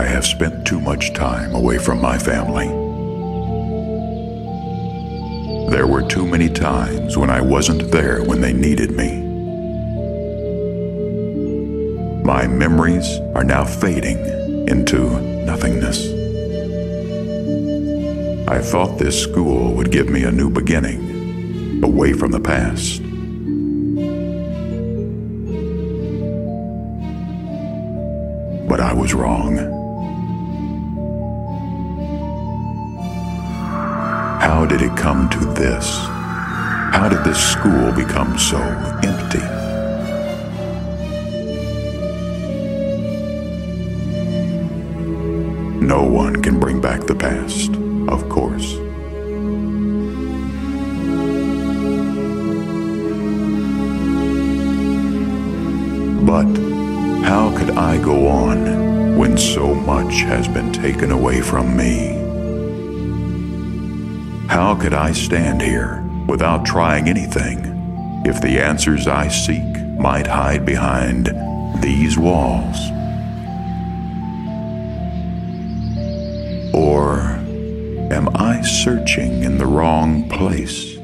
I have spent too much time away from my family. There were too many times when I wasn't there when they needed me. My memories are now fading into nothingness. I thought this school would give me a new beginning, away from the past. But I was wrong. How did it come to this? How did this school become so empty? No one can bring back the past, of course. But how could I go on when so much has been taken away from me? How could I stand here without trying anything if the answers I seek might hide behind these walls? Or am I searching in the wrong place?